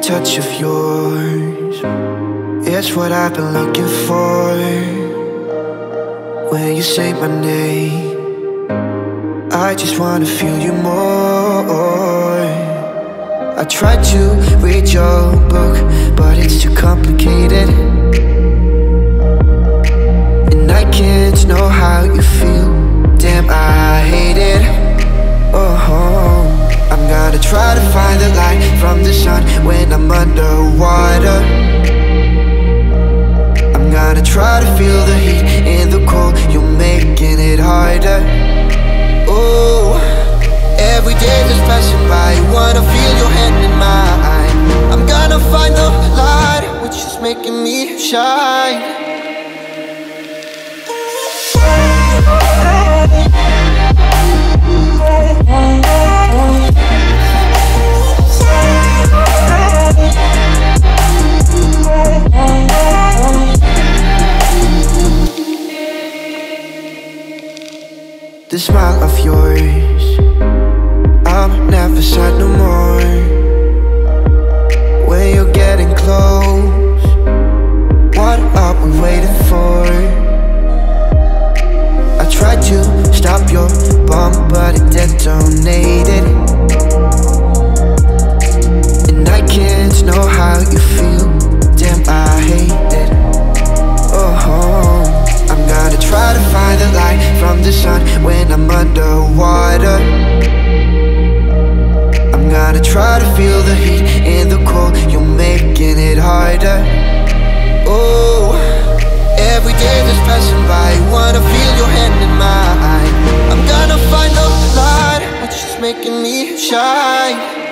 touch of yours. It's what I've been looking for. When you say my name I just wanna feel you more. I tried to read your book But it's too complicated. And I can't know how find the light from the sun When I'm underwater. I'm gonna try to feel the heat in the cold. You're making it harder. Oh, every day that's passing by. Wanna feel your hand in mine I'm gonna find the light Which is making me shine The smile of yours. I'm never sad no more. When you're getting close What are we waiting for? I tried to stop your bomb But it detonated try to feel the heat in the cold. You're making it harder. Oh, every day that's passing by Wanna feel your hand in mine. I'm gonna find the light Which is making me shine